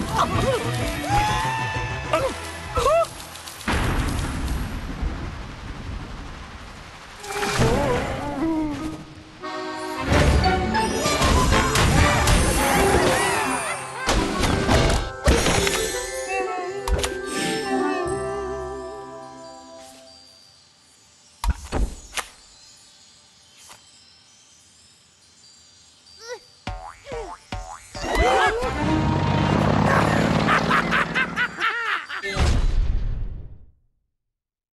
うわ!